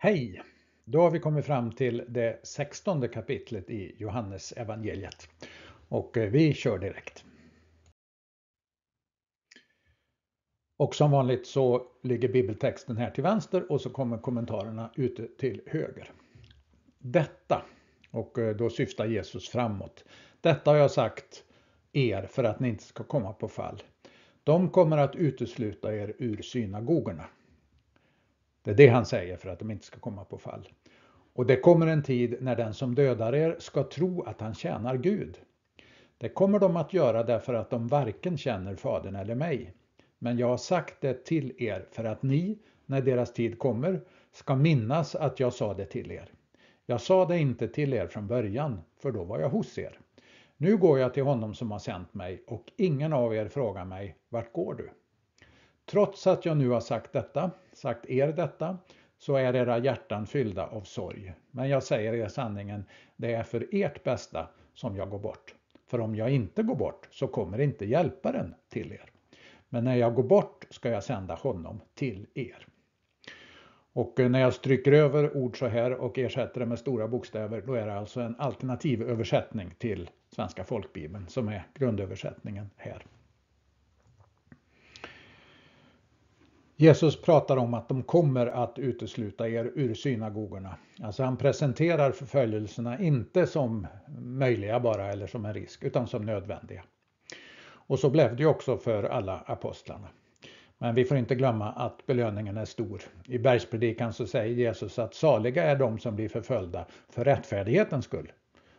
Hej! Då har vi kommit fram till det sextonde kapitlet i Johannes evangeliet. Och eh, vi kör direkt. Och som vanligt så ligger bibeltexten här till vänster och så kommer kommentarerna ute till höger. Detta, och eh, då syftar Jesus framåt. Detta har jag sagt er för att ni inte ska komma på fall. De kommer att utesluta er ur synagogorna. Det är det han säger för att de inte ska komma på fall. Och det kommer en tid när den som dödar er ska tro att han tjänar Gud. Det kommer de att göra därför att de varken känner Fadern eller mig. Men jag har sagt det till er för att ni, när deras tid kommer, ska minnas att jag sa det till er. Jag sa det inte till er från början, för då var jag hos er. Nu går jag till honom som har sänt mig och ingen av er frågar mig, vart går du? Trots att jag nu har sagt detta, sagt er detta, så är era hjärtan fyllda av sorg. Men jag säger er sanningen, det är för ert bästa som jag går bort. För om jag inte går bort så kommer inte hjälparen till er. Men när jag går bort ska jag sända honom till er. Och när jag stryker över ord så här och ersätter det med stora bokstäver, då är det alltså en alternativ översättning till Svenska folkbibeln som är grundöversättningen här. Jesus pratar om att de kommer att utesluta er ur synagogorna. Alltså han presenterar förföljelserna inte som möjliga bara eller som en risk utan som nödvändiga. Och så blev det ju också för alla apostlarna. Men vi får inte glömma att belöningen är stor. I bergspredikan så säger Jesus att saliga är de som blir förföljda för rättfärdighetens skull,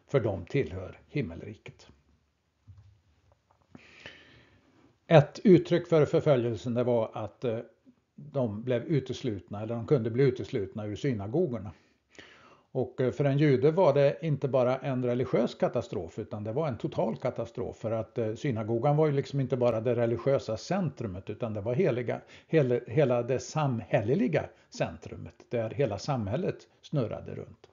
för de tillhör himmelriket. Ett uttryck för förföljelsen det var att eh, de blev uteslutna, eller de kunde bli uteslutna ur synagogorna. Och eh, för en jude var det inte bara en religiös katastrof utan det var en total katastrof för att eh, synagogan var ju liksom inte bara det religiösa centrumet utan det var heliga, hel, hela det samhälleliga centrumet där hela samhället snurrade runt.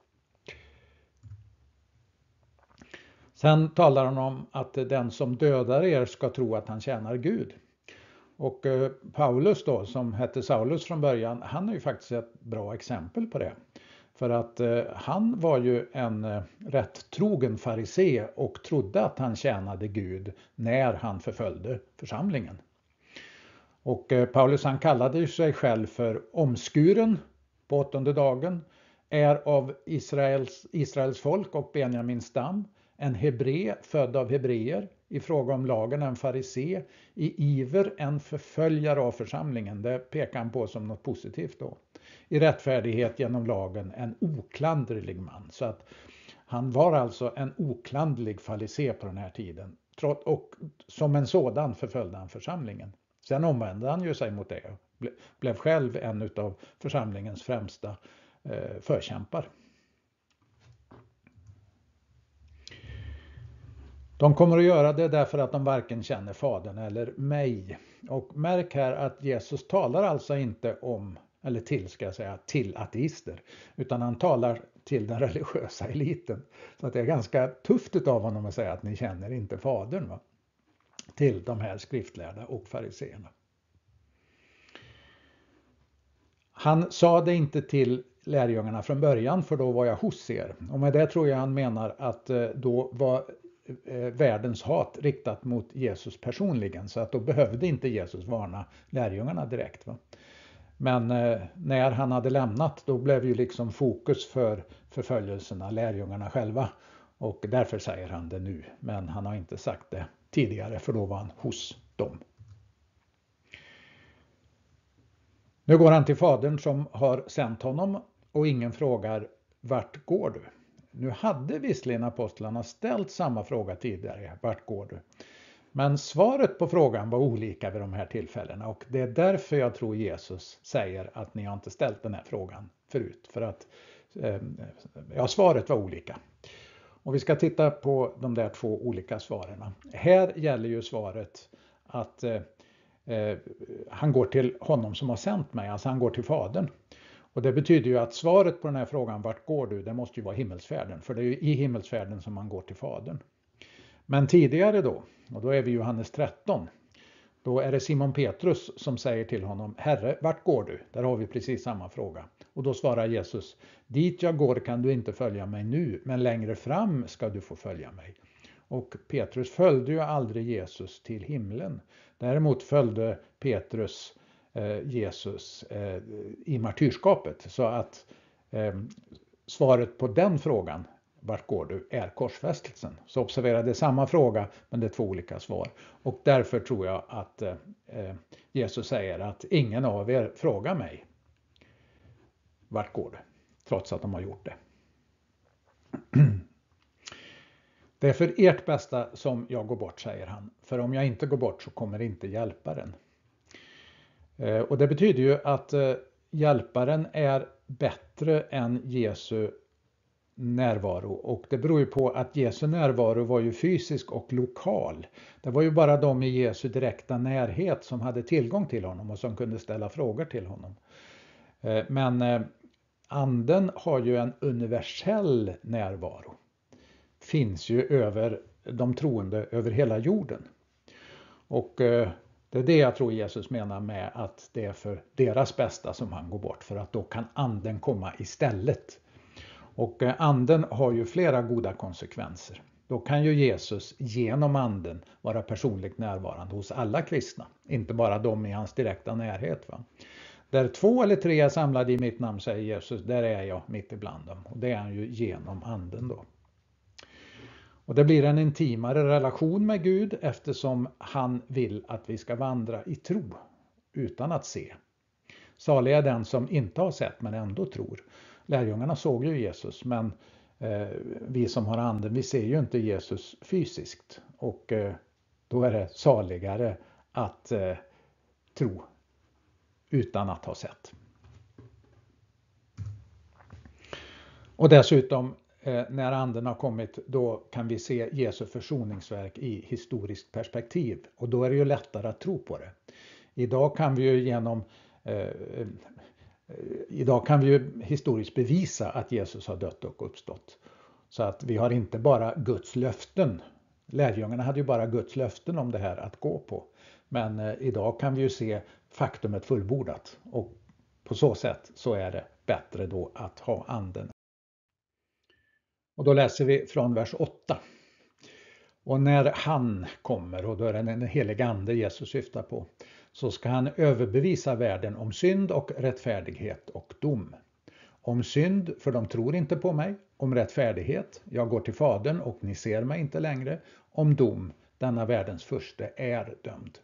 Sen talar han om att den som dödar er ska tro att han tjänar Gud. Och eh, Paulus då, som hette Saulus från början, han är ju faktiskt ett bra exempel på det. För att eh, han var ju en eh, rätt trogen farisé och trodde att han tjänade Gud när han förföljde församlingen. Och Paulus han kallade sig själv för omskuren på åttonde dagen, är av Israels, Israels folk och Benjamins stam, en hebre född av hebreer, i fråga om lagen en farisé, i iver en förföljare av församlingen. Det pekar han på som något positivt då. I rättfärdighet genom lagen en oklandrlig man. Så att han var alltså en oklandlig farisé på den här tiden. Och som en sådan förföljde han församlingen. Sen omvände han ju sig mot det och blev själv en av församlingens främsta eh, förkämpar. De kommer att göra det därför att de varken känner Fadern eller mig. Och märk här att Jesus talar alltså inte om, eller till ska jag säga, till ateister. Utan han talar till den religiösa eliten. Så att det är ganska tufft av honom att säga att ni känner inte Fadern. Va? Till de här skriftlärda och fariseerna. Han sa det inte till lärjungarna från början för då var jag hos er. Och med det tror jag han menar att eh, då var Eh, världens hat riktat mot Jesus personligen så att då behövde inte Jesus varna lärjungarna direkt. Va? Men eh, när han hade lämnat då blev ju liksom fokus för förföljelserna lärjungarna själva och därför säger han det nu. Men han har inte sagt det tidigare för då var han hos dem. Nu går han till fadern som har sänt honom och ingen frågar vart går du? Nu hade visserligen apostlarna ställt samma fråga tidigare, vart går du? Men svaret på frågan var olika vid de här tillfällena och det är därför jag tror Jesus säger att ni har inte ställt den här frågan förut. För att eh, ja, svaret var olika. Och vi ska titta på de där två olika svaren. Här gäller ju svaret att eh, eh, han går till honom som har sänt mig, alltså han går till Fadern. Och det betyder ju att svaret på den här frågan, vart går du? Det måste ju vara himmelsfärden, för det är ju i himmelsfärden som man går till Fadern. Men tidigare då, och då är vi i Johannes 13, Då är det Simon Petrus som säger till honom, Herre, vart går du? Där har vi precis samma fråga. Och då svarar Jesus, dit jag går kan du inte följa mig nu, men längre fram ska du få följa mig. Och Petrus följde ju aldrig Jesus till himlen. Däremot följde Petrus eh, Eh, Jesus eh, i martyrskapet. Så att eh, svaret på den frågan, vart går du, är korsfästelsen. Så observera, det är samma fråga men det är två olika svar. Och därför tror jag att Jesus säger att ingen av er frågar mig, vart går du? Trots att de har gjort det. Det är för ert bästa som jag går bort, säger han. För om jag inte går bort så kommer inte hjälparen. Eh, och det betyder ju att eh, hjälparen är bättre än Jesu närvaro och det beror ju på att Jesu närvaro var ju fysisk och lokal. Det var ju bara de i Jesu direkta närhet som hade tillgång till honom och som kunde ställa frågor till honom. Eh, men anden har ju en universell närvaro finns ju över de troende över hela jorden. Och det är det jag tror Jesus menar med att det är för deras bästa som han går bort, för att då kan anden komma istället. Och eh, anden har ju flera goda konsekvenser. Då kan ju Jesus genom anden vara personligt närvarande hos alla kristna, inte bara de i hans direkta närhet. Va? Där två eller tre är samlade i mitt namn, säger Jesus, där är jag mitt ibland dem. Och det är han ju genom anden då. Och det blir en intimare relation med Gud eftersom han vill att vi ska vandra i tro utan att se. Salig är den som inte har sett men ändå tror. Lärjungarna såg ju Jesus men eh, vi som har anden vi ser ju inte Jesus fysiskt och eh, då är det saligare att eh, tro utan att ha sett. Och dessutom Eh, när anden har kommit, då kan vi se Jesu försoningsverk i historiskt perspektiv och då är det ju lättare att tro på det. Idag kan vi ju genom eh, Idag kan vi ju historiskt bevisa att Jesus har dött och uppstått. Så att vi har inte bara Guds löften. Lärjungarna hade ju bara Guds löften om det här att gå på. Men eh, idag kan vi ju se faktumet fullbordat och på så sätt så är det bättre då att ha anden och då läser vi från vers 8. Och när han kommer, och då är det den helige ande Jesus syftar på, så ska han överbevisa världen om synd och rättfärdighet och dom. Om synd, för de tror inte på mig. Om rättfärdighet, jag går till Fadern och ni ser mig inte längre. Om dom, denna världens furste är dömd.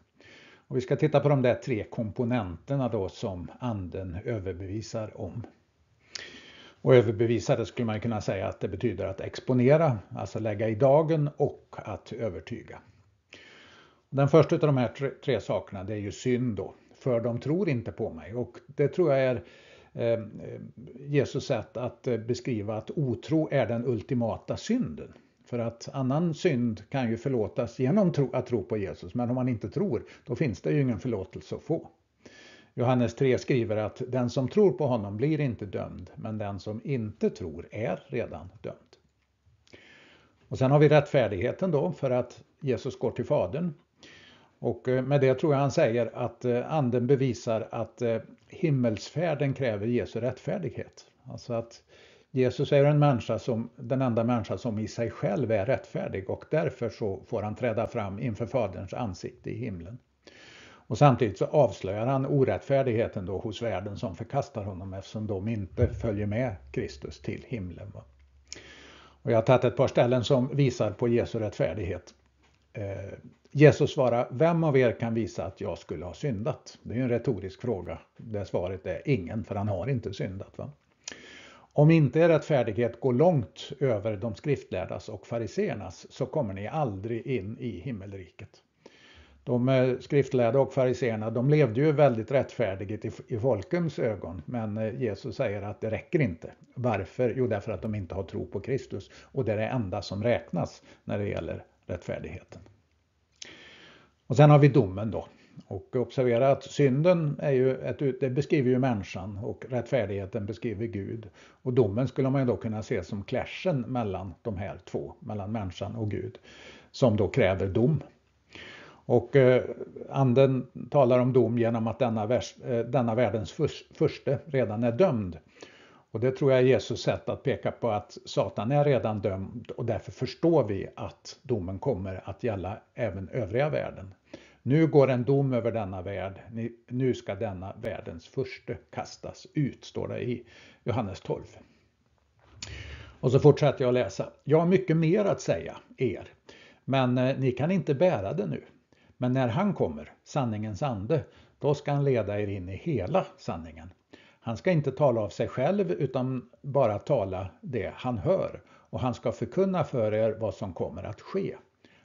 Och vi ska titta på de där tre komponenterna då som anden överbevisar om. Och överbevisade skulle man kunna säga att det betyder att exponera, alltså lägga i dagen och att övertyga. Den första av de här tre, tre sakerna det är ju synd då, för de tror inte på mig. Och det tror jag är eh, Jesus sätt att eh, beskriva att otro är den ultimata synden. För att annan synd kan ju förlåtas genom att tro på Jesus, men om man inte tror, då finns det ju ingen förlåtelse att få. Johannes 3 skriver att den som tror på honom blir inte dömd, men den som inte tror är redan dömd. Och sen har vi rättfärdigheten då för att Jesus går till Fadern. Och eh, med det tror jag han säger att eh, anden bevisar att eh, himmelsfärden kräver Jesu rättfärdighet. Alltså att Jesus är en människa som, den enda människa som i sig själv är rättfärdig och därför så får han träda fram inför Faderns ansikte i himlen. Och samtidigt så avslöjar han orättfärdigheten då hos världen som förkastar honom eftersom de inte följer med Kristus till himlen. Va? Och jag har tagit ett par ställen som visar på Jesu rättfärdighet. Eh, Jesus svarar, vem av er kan visa att jag skulle ha syndat? Det är en retorisk fråga. Det svaret är ingen, för han har inte syndat. Va? Om inte er rättfärdighet går långt över de skriftlärdas och fariseernas så kommer ni aldrig in i himmelriket de skriftlärda och fariseerna, de levde ju väldigt rättfärdigt i, i folkens ögon. Men eh, Jesus säger att det räcker inte. Varför? Jo, därför att de inte har tro på Kristus. Och det är det enda som räknas när det gäller rättfärdigheten. Och sen har vi domen då. Och observera att synden är ju ett, det beskriver ju människan och rättfärdigheten beskriver Gud. Och domen skulle man ju då kunna se som clashen mellan de här två, mellan människan och Gud, som då kräver dom. Och eh, anden talar om dom genom att denna, vers, eh, denna världens första redan är dömd. Och det tror jag är Jesus sätt att peka på att Satan är redan dömd och därför förstår vi att domen kommer att gälla även övriga världen. Nu går en dom över denna värld, nu ska denna världens första kastas ut, står det i Johannes 12. Och så fortsätter jag att läsa. Jag har mycket mer att säga er, men eh, ni kan inte bära det nu. Men när han kommer, sanningens ande, då ska han leda er in i hela sanningen. Han ska inte tala av sig själv utan bara tala det han hör och han ska förkunna för er vad som kommer att ske.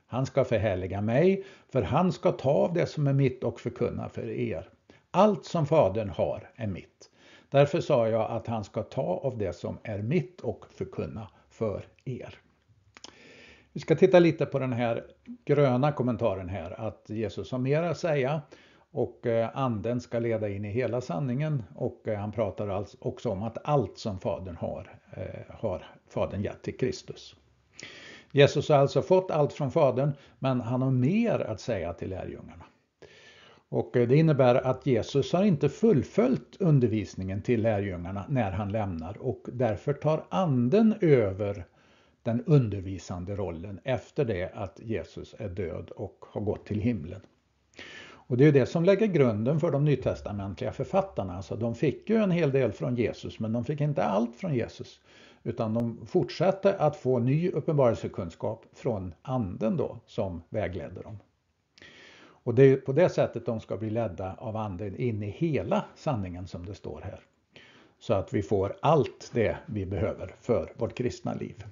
Han ska förhärliga mig, för han ska ta av det som är mitt och förkunna för er. Allt som Fadern har är mitt. Därför sa jag att han ska ta av det som är mitt och förkunna för er. Vi ska titta lite på den här gröna kommentaren här, att Jesus har mer att säga och eh, anden ska leda in i hela sanningen och eh, han pratar också om att allt som Fadern har, eh, har Fadern gett till Kristus. Jesus har alltså fått allt från Fadern, men han har mer att säga till lärjungarna. Och det innebär att Jesus har inte fullföljt undervisningen till lärjungarna när han lämnar och därför tar anden över den undervisande rollen efter det att Jesus är död och har gått till himlen. Och det är det som lägger grunden för de nytestamentliga författarna. Alltså de fick ju en hel del från Jesus men de fick inte allt från Jesus. Utan de fortsatte att få ny uppenbarelsekunskap från anden då som vägledde dem. Och det är på det sättet de ska bli ledda av anden in i hela sanningen som det står här. Så att vi får allt det vi behöver för vårt kristna liv.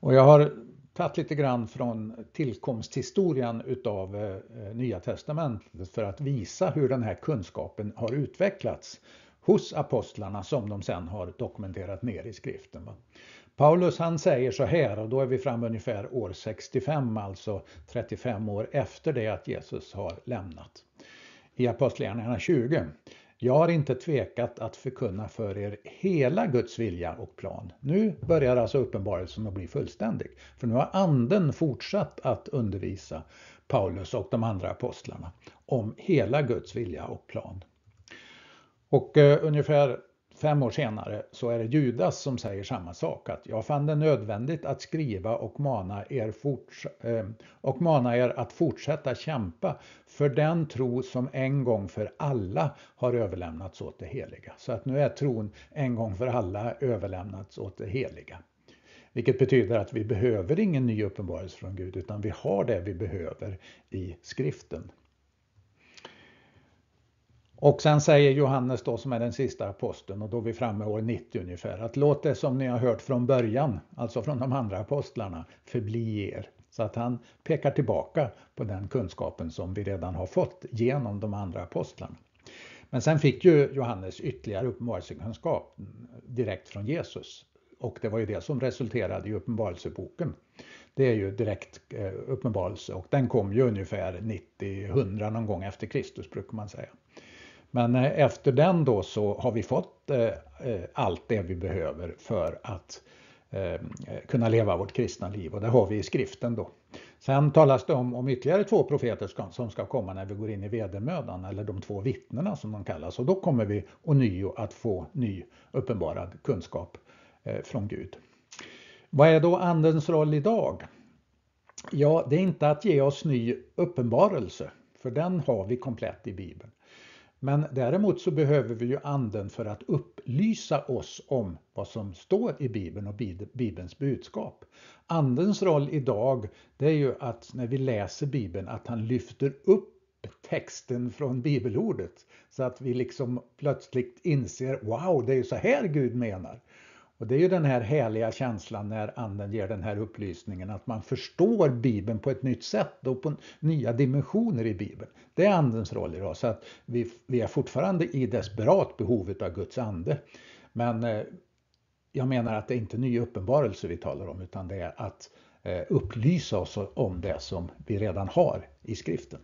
Och jag har tagit lite grann från tillkomsthistorien utav eh, Nya Testamentet för att visa hur den här kunskapen har utvecklats hos apostlarna som de sen har dokumenterat ner i skriften. Paulus han säger så här och då är vi framme ungefär år 65, alltså 35 år efter det att Jesus har lämnat. I Apostlagärningarna 20. Jag har inte tvekat att förkunna för er hela Guds vilja och plan. Nu börjar alltså uppenbarelsen att bli fullständig. För nu har anden fortsatt att undervisa Paulus och de andra apostlarna om hela Guds vilja och plan. Och eh, ungefär fem år senare så är det Judas som säger samma sak. Att jag fann det nödvändigt att skriva och mana er, eh, och mana er att fortsätta kämpa för den tro som en gång för alla har överlämnats åt det heliga. Så att nu är tron en gång för alla överlämnats åt det heliga. Vilket betyder att vi behöver ingen ny uppenbarelse från Gud utan vi har det vi behöver i skriften. Och sen säger Johannes då som är den sista aposteln och då är vi framme år 90 ungefär att låt det som ni har hört från början, alltså från de andra apostlarna, förbli er. Så att han pekar tillbaka på den kunskapen som vi redan har fått genom de andra apostlarna. Men sen fick ju Johannes ytterligare uppenbarelsekunskap direkt från Jesus. Och det var ju det som resulterade i uppenbarelseboken. Det är ju direkt eh, uppenbarelse och den kom ju ungefär 90-100 någon gång efter Kristus brukar man säga. Men eh, efter den då så har vi fått eh, eh, allt det vi behöver för att kunna leva vårt kristna liv och det har vi i skriften då. Sen talas det om, om ytterligare två profeter som ska komma när vi går in i vedermödan eller de två vittnena som de kallas och då kommer vi ånyo att få ny uppenbarad kunskap från Gud. Vad är då andens roll idag? Ja, det är inte att ge oss ny uppenbarelse, för den har vi komplett i Bibeln. Men däremot så behöver vi ju anden för att upplysa oss om vad som står i Bibeln och Bibelns budskap. Andens roll idag det är ju att när vi läser Bibeln att han lyfter upp texten från bibelordet så att vi liksom plötsligt inser wow, det är ju så här Gud menar. Och det är ju den här härliga känslan när anden ger den här upplysningen att man förstår Bibeln på ett nytt sätt och på nya dimensioner i Bibeln. Det är andens roll idag så att vi, vi är fortfarande i desperat behov av Guds ande. Men eh, jag menar att det är inte ny uppenbarelse vi talar om utan det är att eh, upplysa oss om det som vi redan har i skriften.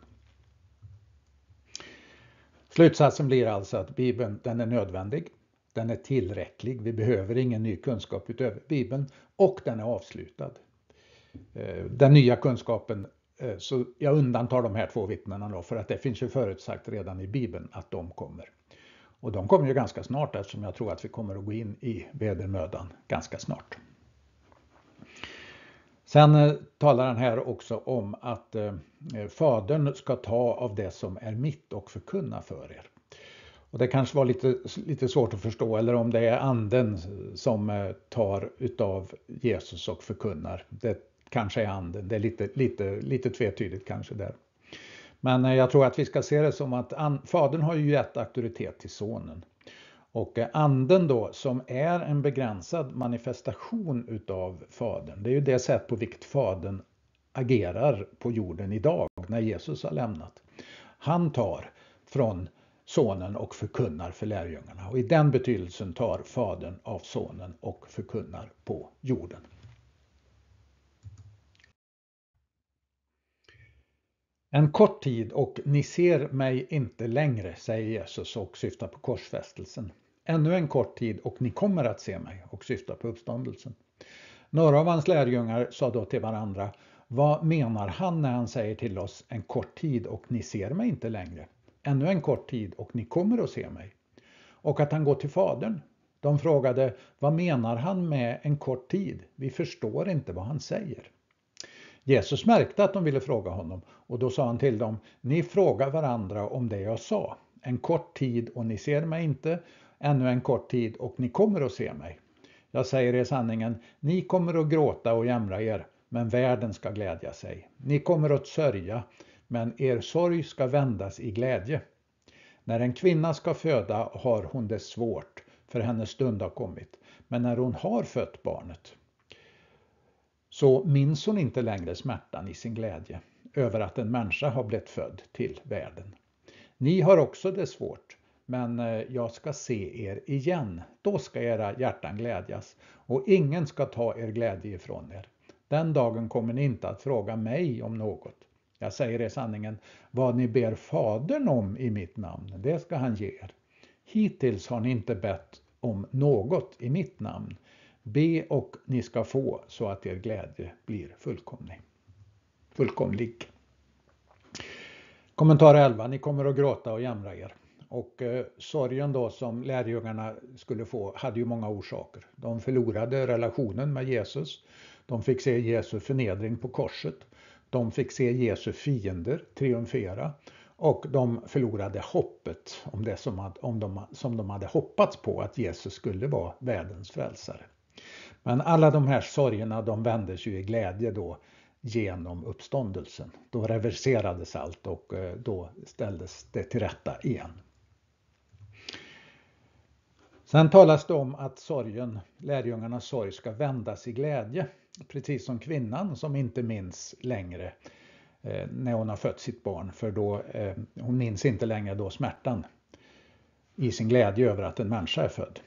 Slutsatsen blir alltså att Bibeln den är nödvändig den är tillräcklig, vi behöver ingen ny kunskap utöver Bibeln och den är avslutad. Eh, den nya kunskapen eh, så jag undantar de här två vittnena då för att det finns ju förutsagt redan i Bibeln att de kommer. Och de kommer ju ganska snart eftersom jag tror att vi kommer att gå in i vedermödan ganska snart. Sen eh, talar han här också om att Fadern ska ta av det som är mitt och förkunna för er. Och det kanske var lite, lite svårt att förstå eller om det är anden som eh, tar utav Jesus och förkunnar. Det kanske är anden, det är lite, lite, lite tvetydigt kanske där. Men eh, jag tror att vi ska se det som att Fadern har ju gett auktoritet till Sonen. Och eh, anden då som är en begränsad manifestation utav Fadern, det är ju det sätt på vilket Fadern agerar på jorden idag när Jesus har lämnat. Han tar från Sonen och förkunnar för lärjungarna och i den betydelsen tar Fadern av Sonen och förkunnar på jorden. En kort tid och ni ser mig inte längre, säger Jesus och syftar på korsfästelsen. Ännu en kort tid och ni kommer att se mig och syftar på uppståndelsen. Några av hans lärjungar sa då till varandra, vad menar han när han säger till oss en kort tid och ni ser mig inte längre? Ännu en kort tid och ni kommer att se mig. Och att han går till Fadern. De frågade, vad menar han med en kort tid? Vi förstår inte vad han säger. Jesus märkte att de ville fråga honom och då sa han till dem, ni frågar varandra om det jag sa. En kort tid och ni ser mig inte, ännu en kort tid och ni kommer att se mig. Jag säger er sanningen, ni kommer att gråta och jämra er, men världen ska glädja sig. Ni kommer att sörja, men er sorg ska vändas i glädje. När en kvinna ska föda har hon det svårt, för hennes stund har kommit. Men när hon har fött barnet så minns hon inte längre smärtan i sin glädje över att en människa har blivit född till världen. Ni har också det svårt, men eh, jag ska se er igen. Då ska era hjärtan glädjas och ingen ska ta er glädje ifrån er. Den dagen kommer ni inte att fråga mig om något. Jag säger er sanningen, vad ni ber Fadern om i mitt namn, det ska han ge er. Hittills har ni inte bett om något i mitt namn. Be och ni ska få så att er glädje blir fullkomlig. fullkomlig. Kommentar 11. Ni kommer att gråta och jämra er. Och eh, sorgen då som lärjungarna skulle få hade ju många orsaker. De förlorade relationen med Jesus. De fick se Jesu förnedring på korset. De fick se Jesu fiender triumfera. Och de förlorade hoppet om det som, om de, som de hade hoppats på att Jesus skulle vara världens frälsare. Men alla de här sorgerna de vändes ju i glädje då genom uppståndelsen. Då reverserades allt och eh, då ställdes det till rätta igen. Sen talas det om att sorgen, lärjungarnas sorg ska vändas i glädje. Precis som kvinnan som inte minns längre eh, när hon har fött sitt barn. För då, eh, hon minns inte längre då smärtan i sin glädje över att en människa är född.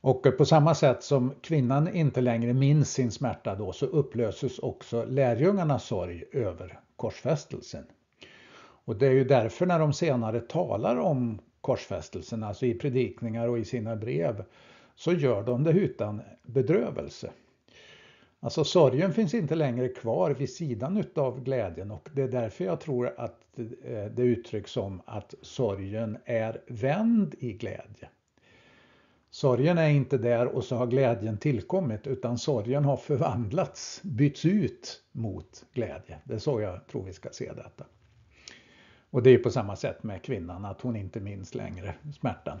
Och på samma sätt som kvinnan inte längre minns sin smärta då så upplöses också lärjungarnas sorg över korsfästelsen. Och det är ju därför när de senare talar om korsfästelsen, alltså i predikningar och i sina brev, så gör de det utan bedrövelse. Alltså sorgen finns inte längre kvar vid sidan utav glädjen och det är därför jag tror att eh, det uttrycks som att sorgen är vänd i glädje. Sorgen är inte där och så har glädjen tillkommit utan sorgen har förvandlats, bytts ut mot glädje. Det är så jag tror vi ska se detta. Och det är på samma sätt med kvinnan, att hon inte minns längre smärtan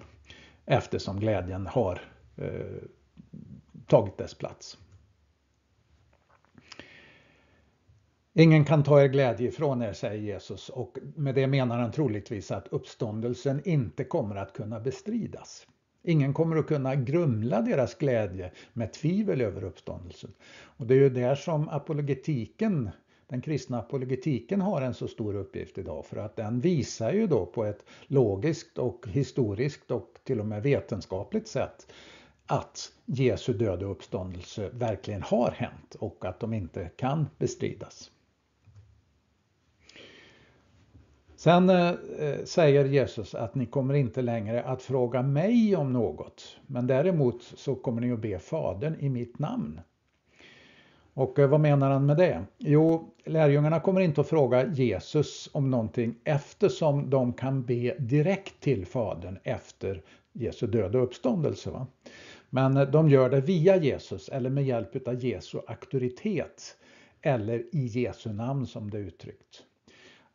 eftersom glädjen har eh, tagit dess plats. Ingen kan ta er glädje ifrån er, säger Jesus och med det menar han troligtvis att uppståndelsen inte kommer att kunna bestridas. Ingen kommer att kunna grumla deras glädje med tvivel över uppståndelsen. Och det är ju där som apologetiken, den kristna apologetiken har en så stor uppgift idag för att den visar ju då på ett logiskt och historiskt och till och med vetenskapligt sätt att Jesu död och uppståndelse verkligen har hänt och att de inte kan bestridas. Sen eh, eh, säger Jesus att ni kommer inte längre att fråga mig om något, men däremot så kommer ni att be Fadern i mitt namn. Och eh, vad menar han med det? Jo, lärjungarna kommer inte att fråga Jesus om någonting eftersom de kan be direkt till Fadern efter Jesu död och uppståndelse. Va? Men eh, de gör det via Jesus eller med hjälp av Jesu auktoritet eller i Jesu namn som det är uttryckt.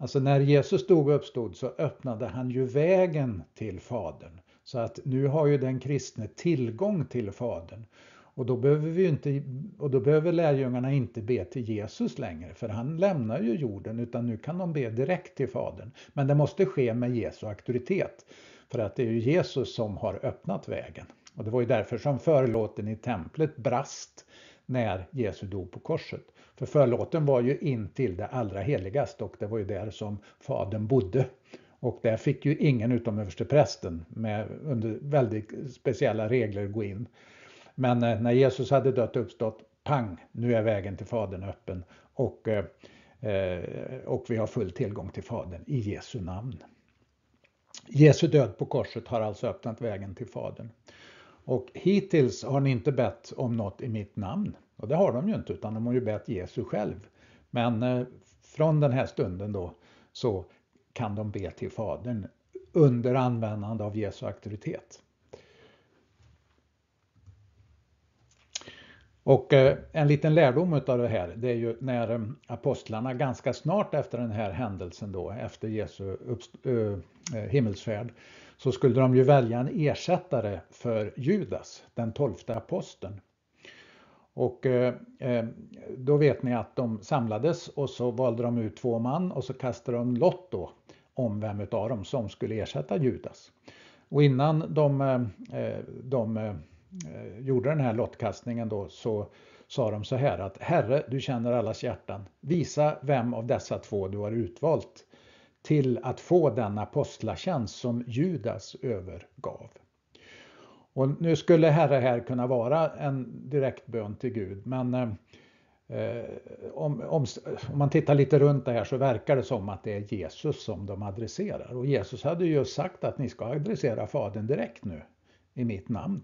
Alltså när Jesus dog och uppstod så öppnade han ju vägen till Fadern. Så att nu har ju den kristne tillgång till Fadern. Och då behöver, vi inte, och då behöver lärjungarna inte be till Jesus längre, för han lämnar ju jorden, utan nu kan de be direkt till Fadern. Men det måste ske med Jesu auktoritet, för att det är ju Jesus som har öppnat vägen. Och det var ju därför som förlåten i templet brast när Jesus dog på korset. För förlåten var ju in till det allra heligaste och det var ju där som Fadern bodde. Och där fick ju ingen utom översteprästen med under väldigt speciella regler gå in. Men eh, när Jesus hade dött och uppstått, pang, nu är vägen till Fadern öppen och, eh, eh, och vi har full tillgång till Fadern i Jesu namn. Jesu död på korset har alltså öppnat vägen till Fadern. Och hittills har ni inte bett om något i mitt namn. Och det har de ju inte, utan de har ju bett Jesus själv. Men eh, från den här stunden då så kan de be till Fadern under användande av Jesu auktoritet. Och eh, en liten lärdom av det här, det är ju när eh, apostlarna ganska snart efter den här händelsen då, efter Jesu äh, himmelsfärd, så skulle de ju välja en ersättare för Judas, den tolfte aposteln. Och eh, eh, då vet ni att de samlades och så valde de ut två man och så kastade de lott då om vem av dem som skulle ersätta Judas. Och innan de, eh, de Eh, gjorde den här lottkastningen då så sa de så här att Herre, du känner allas hjärtan. Visa vem av dessa två du har utvalt till att få den apostlatjänst som Judas övergav. Och nu skulle Herre här kunna vara en direkt bön till Gud, men eh, om, om, om, man tittar lite runt det här så verkar det som att det är Jesus som de adresserar. Och Jesus hade ju sagt att ni ska adressera Fadern direkt nu i mitt namn.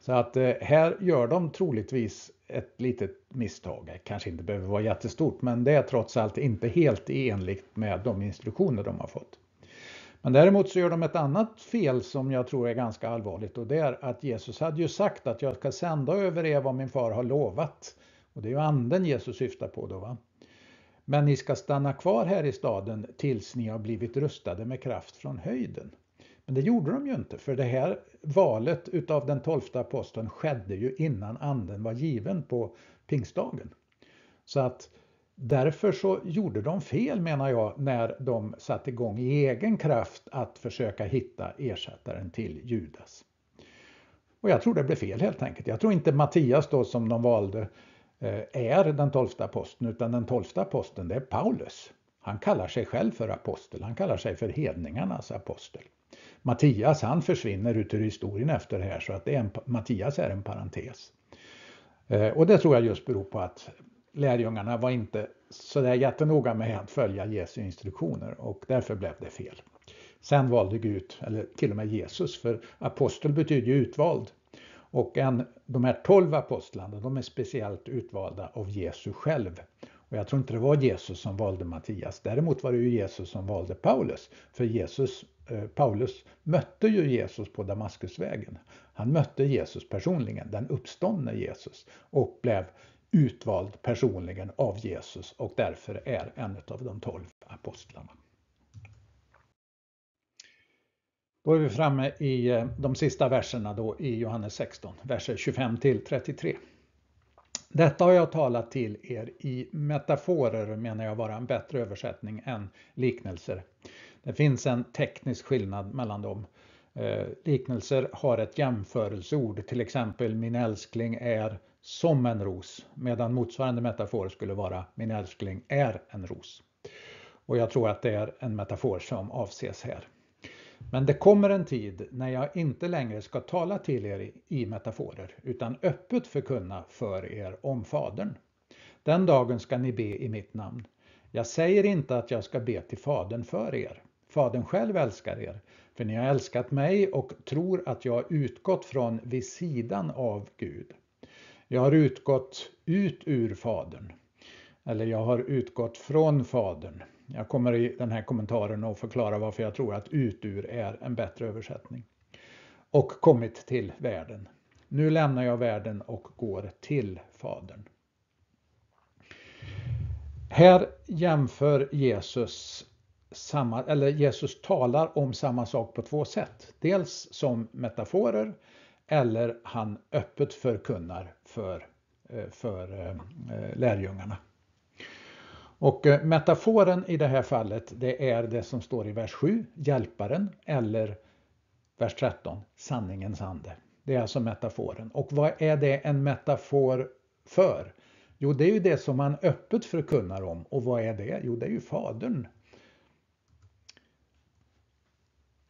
Så att eh, här gör de troligtvis ett litet misstag. Det kanske inte behöver vara jättestort, men det är trots allt inte helt enligt med de instruktioner de har fått. Men däremot så gör de ett annat fel som jag tror är ganska allvarligt och det är att Jesus hade ju sagt att jag ska sända över er vad min far har lovat. Och det är ju anden Jesus syftar på då. Va? Men ni ska stanna kvar här i staden tills ni har blivit rustade med kraft från höjden. Men det gjorde de ju inte, för det här valet utav den tolfte aposteln skedde ju innan anden var given på pingstdagen. Så att därför så gjorde de fel menar jag när de satte igång i egen kraft att försöka hitta ersättaren till Judas. Och jag tror det blev fel helt enkelt. Jag tror inte Mattias då som de valde eh, är den tolfte aposteln utan den tolfte aposteln det är Paulus. Han kallar sig själv för apostel, han kallar sig för hedningarnas apostel. Mattias han försvinner ut ur historien efter det här så att det är en, Mattias är en parentes. Eh, och det tror jag just beror på att lärjungarna var inte sådär jättenoga med att följa Jesu instruktioner och därför blev det fel. Sen valde Gud, eller till och med Jesus, för apostel betyder ju utvald. Och en, de här tolv apostlarna, de är speciellt utvalda av Jesus själv. Och jag tror inte det var Jesus som valde Mattias. Däremot var det ju Jesus som valde Paulus. För Jesus Eh, Paulus mötte ju Jesus på Damaskusvägen. Han mötte Jesus personligen, den uppståndne Jesus och blev utvald personligen av Jesus och därför är en av de tolv apostlarna. Då är vi framme i eh, de sista verserna då i Johannes 16, verser 25 till 33. Detta har jag talat till er i metaforer menar jag vara en bättre översättning än liknelser. Det finns en teknisk skillnad mellan dem. Eh, liknelser har ett jämförelseord, till exempel min älskling är som en ros, medan motsvarande metafor skulle vara min älskling är en ros. Och jag tror att det är en metafor som avses här. Men det kommer en tid när jag inte längre ska tala till er i metaforer utan öppet förkunna för er om Fadern. Den dagen ska ni be i mitt namn. Jag säger inte att jag ska be till Fadern för er. Fadern själv älskar er, för ni har älskat mig och tror att jag utgått från vid sidan av Gud. Jag har utgått ut ur Fadern. Eller jag har utgått från Fadern. Jag kommer i den här kommentaren att förklara varför jag tror att ut ur är en bättre översättning. Och kommit till världen. Nu lämnar jag världen och går till Fadern. Här jämför Jesus samma, eller Jesus talar om samma sak på två sätt. Dels som metaforer eller han öppet förkunnar för, eh, för eh, eh, lärjungarna. Och metaforen i det här fallet det är det som står i vers 7, hjälparen, eller vers 13, sanningens ande. Det är alltså metaforen. Och vad är det en metafor för? Jo, det är ju det som man öppet förkunnar om. Och vad är det? Jo, det är ju Fadern.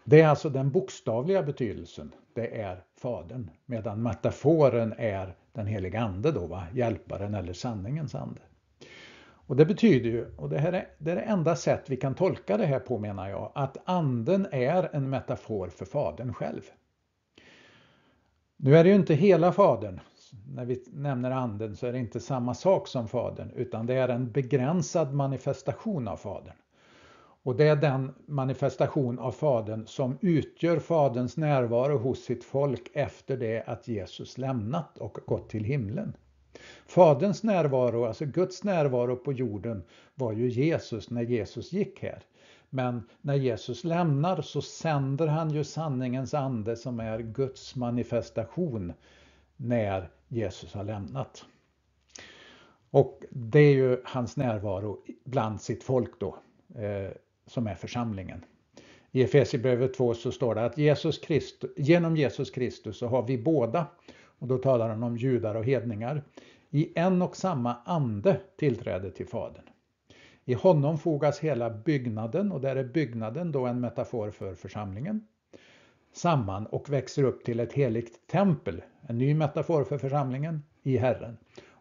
Det är alltså den bokstavliga betydelsen. Det är Fadern. Medan metaforen är den heliga Ande då, va? hjälparen eller sanningens ande. Och det betyder ju, och det här är det, är det enda sätt vi kan tolka det här på menar jag, att anden är en metafor för Fadern själv. Nu är det ju inte hela Fadern. När vi nämner anden så är det inte samma sak som Fadern utan det är en begränsad manifestation av Fadern. Och det är den manifestation av Fadern som utgör Faderns närvaro hos sitt folk efter det att Jesus lämnat och gått till himlen. Faderns närvaro, alltså Guds närvaro på jorden var ju Jesus när Jesus gick här. Men när Jesus lämnar så sänder han ju sanningens ande som är Guds manifestation när Jesus har lämnat. Och det är ju hans närvaro bland sitt folk då, eh, som är församlingen. I Efesierbrevet 2 så står det att Jesus Christus, genom Jesus Kristus så har vi båda, och då talar han om judar och hedningar, i en och samma ande tillträde till Fadern. I honom fogas hela byggnaden, och där är byggnaden då en metafor för församlingen, samman och växer upp till ett heligt tempel, en ny metafor för församlingen, i Herren.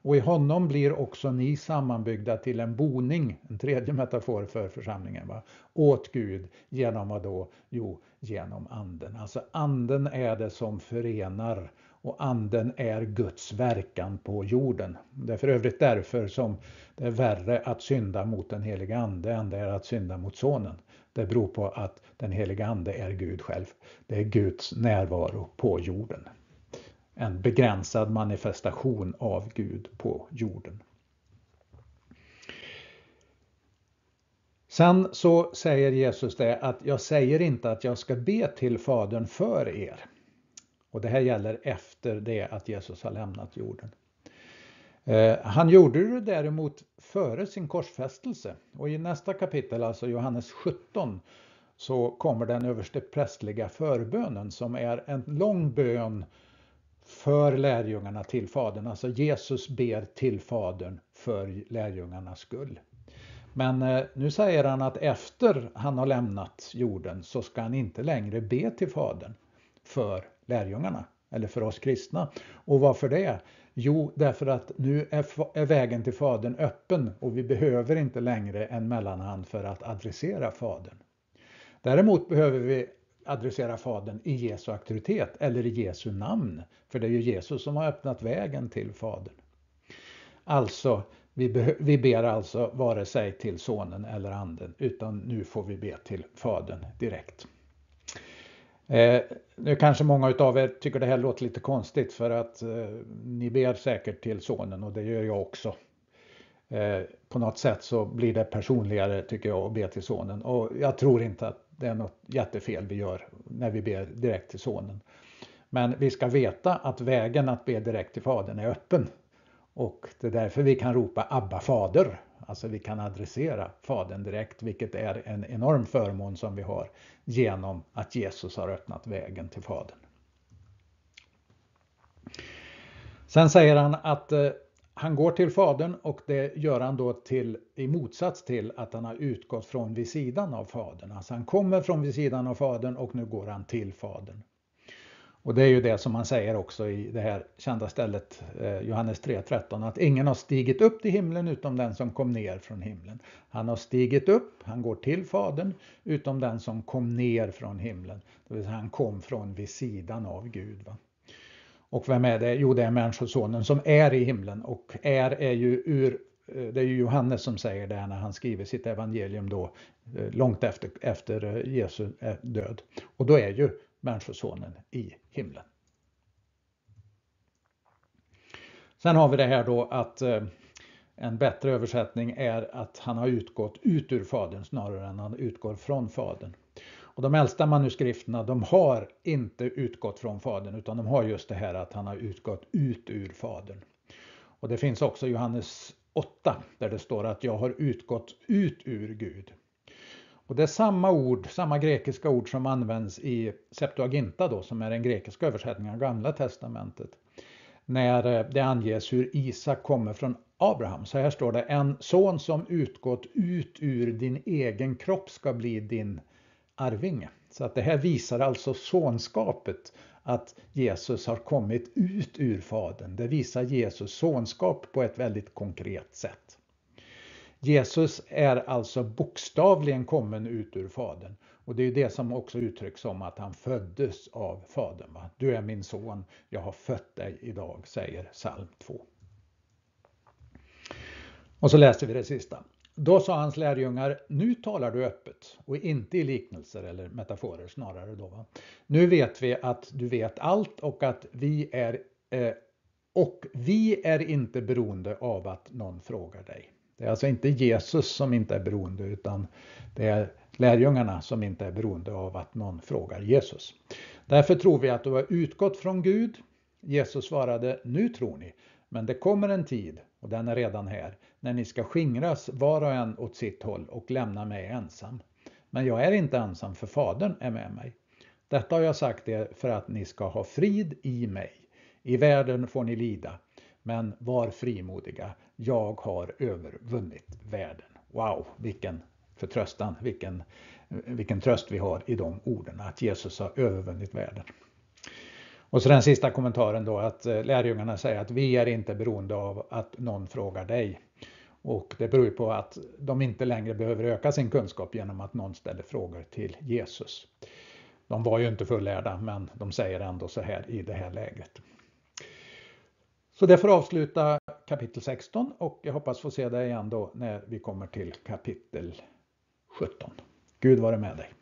Och i honom blir också ni sammanbyggda till en boning, en tredje metafor för församlingen, va? åt Gud genom vad då? Jo, genom anden. Alltså anden är det som förenar och anden är Guds verkan på jorden. Det är för övrigt därför som det är värre att synda mot den heliga ande än det är att synda mot sonen. Det beror på att den heliga ande är Gud själv. Det är Guds närvaro på jorden. En begränsad manifestation av Gud på jorden. Sen så säger Jesus det att jag säger inte att jag ska be till Fadern för er. Och det här gäller efter det att Jesus har lämnat jorden. Eh, han gjorde det däremot före sin korsfästelse. Och i nästa kapitel, alltså Johannes 17, så kommer den översteprästliga förbönen som är en lång bön för lärjungarna till Fadern. Alltså Jesus ber till Fadern för lärjungarnas skull. Men eh, nu säger han att efter han har lämnat jorden så ska han inte längre be till Fadern för lärjungarna eller för oss kristna. Och varför det? Jo, därför att nu är, vägen till Fadern öppen och vi behöver inte längre en mellanhand för att adressera Fadern. Däremot behöver vi adressera Fadern i Jesu auktoritet eller i Jesu namn. För det är ju Jesus som har öppnat vägen till Fadern. Alltså, vi, vi ber alltså vare sig till Sonen eller Anden utan nu får vi be till Fadern direkt. Eh, nu kanske många av er tycker det här låter lite konstigt för att eh, ni ber säkert till sonen och det gör jag också. Eh, på något sätt så blir det personligare tycker jag att be till sonen och jag tror inte att det är något jättefel vi gör när vi ber direkt till sonen. Men vi ska veta att vägen att be direkt till fadern är öppen. Och det är därför vi kan ropa Abba fader Alltså vi kan adressera Fadern direkt, vilket är en enorm förmån som vi har genom att Jesus har öppnat vägen till Fadern. Sen säger han att eh, han går till Fadern och det gör han då till, i motsats till att han har utgått från vid sidan av Fadern. Alltså han kommer från vid sidan av Fadern och nu går han till Fadern. Och det är ju det som man säger också i det här kända stället eh, Johannes 3.13 att ingen har stigit upp till himlen utom den som kom ner från himlen. Han har stigit upp, han går till Fadern, utom den som kom ner från himlen. Det vill säga han kom från vid sidan av Gud. Va? Och vem är det? Jo, det är Människosonen som är i himlen och är är ju ur eh, det är ju Johannes som säger det när han skriver sitt evangelium då eh, långt efter, efter eh, Jesu död. Och då är ju Människosonen i himlen. Sen har vi det här då att en bättre översättning är att han har utgått ut ur Fadern snarare än han utgår från Fadern. Och de äldsta manuskrifterna de har inte utgått från Fadern utan de har just det här att han har utgått ut ur Fadern. Och det finns också Johannes 8 där det står att jag har utgått ut ur Gud. Och det är samma ord, samma grekiska ord som används i Septuaginta då som är den grekiska översättningen av Gamla Testamentet när eh, det anges hur Isak kommer från Abraham. Så här står det, en son som utgått ut ur din egen kropp ska bli din arvinge. Så att det här visar alltså sonskapet, att Jesus har kommit ut ur Fadern. Det visar Jesus sonskap på ett väldigt konkret sätt. Jesus är alltså bokstavligen kommen ut ur Fadern. Och det är det som också uttrycks som att han föddes av Fadern. Va? Du är min son, jag har fött dig idag, säger psalm 2. Och så läser vi det sista. Då sa hans lärjungar, nu talar du öppet och inte i liknelser eller metaforer snarare. Då, va? Nu vet vi att du vet allt och att vi är eh, och vi är inte beroende av att någon frågar dig. Det är alltså inte Jesus som inte är beroende utan det är lärjungarna som inte är beroende av att någon frågar Jesus. Därför tror vi att du har utgått från Gud. Jesus svarade, nu tror ni, men det kommer en tid, och den är redan här, när ni ska skingras var och en åt sitt håll och lämna mig ensam. Men jag är inte ensam, för Fadern är med mig. Detta har jag sagt er för att ni ska ha frid i mig. I världen får ni lida, men var frimodiga. Jag har övervunnit världen. Wow, vilken förtröstan, vilken, vilken tröst vi har i de orden, att Jesus har övervunnit världen. Och så den sista kommentaren då att eh, lärjungarna säger att vi är inte beroende av att någon frågar dig. Och det beror på att de inte längre behöver öka sin kunskap genom att någon ställer frågor till Jesus. De var ju inte fullärda men de säger ändå så här i det här läget. Så det får avsluta kapitel 16 och jag hoppas få se dig igen då när vi kommer till kapitel 17. Gud vare med dig.